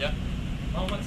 Yeah. How much